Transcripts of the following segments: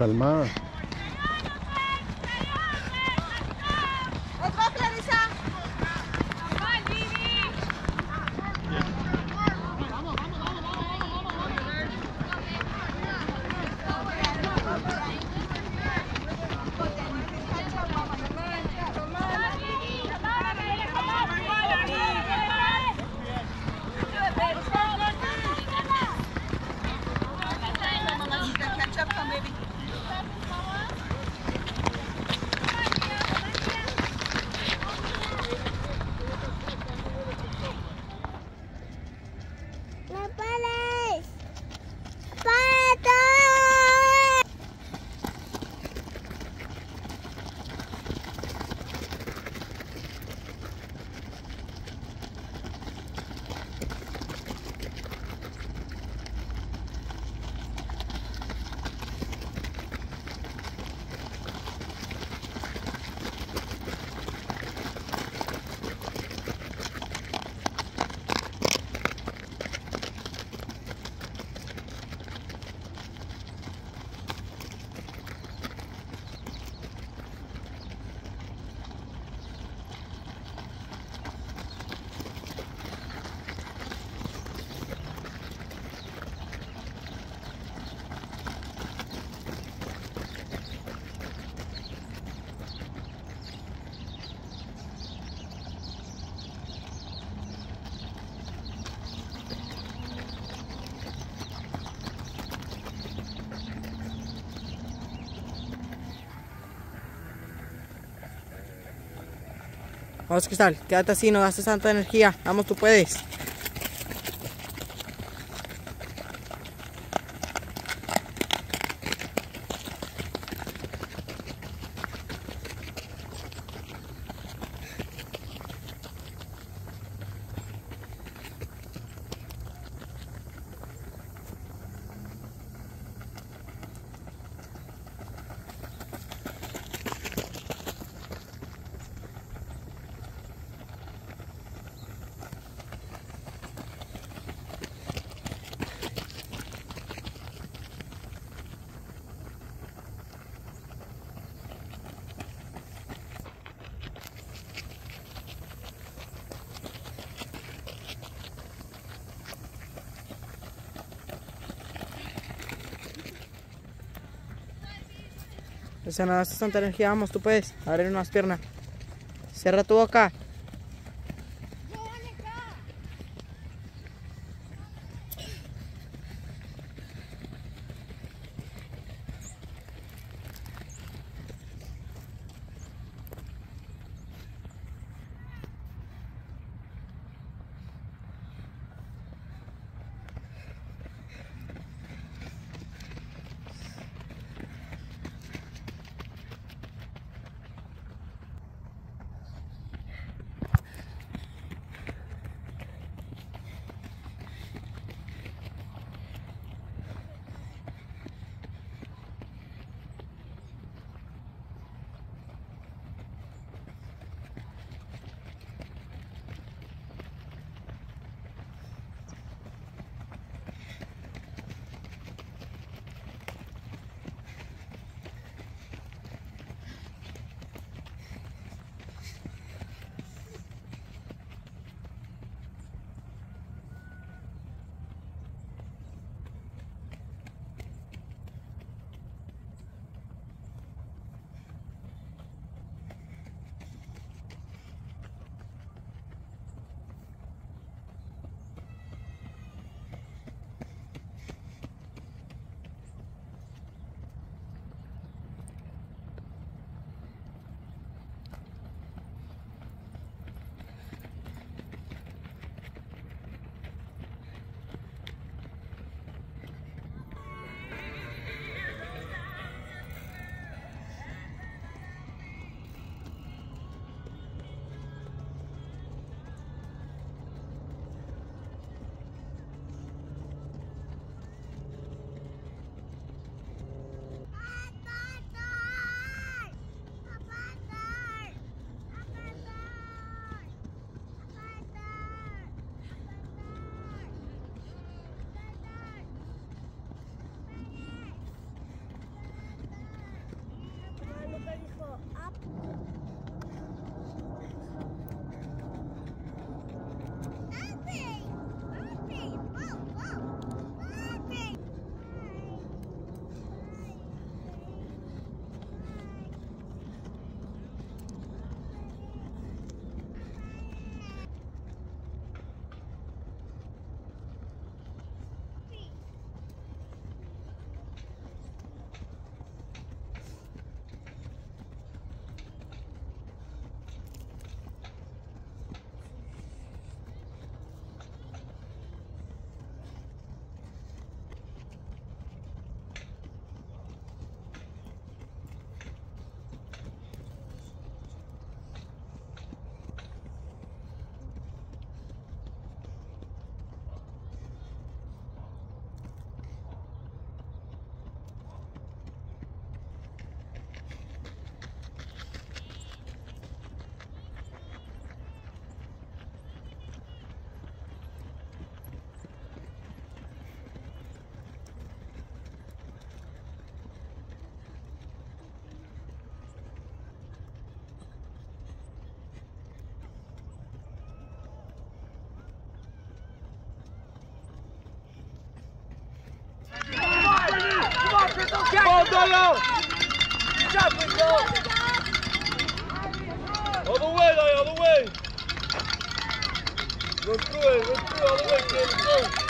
calmada. Vamos, Cristal, quédate así, no gastes tanta energía. Vamos, tú puedes. O sea, no gastes tanta energía. Vamos, tú puedes. Abre unas piernas. Cierra tu boca. The way, the way! Go through it, through all the way!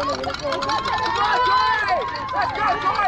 Let's go, Jordan! Let's go, Jordan!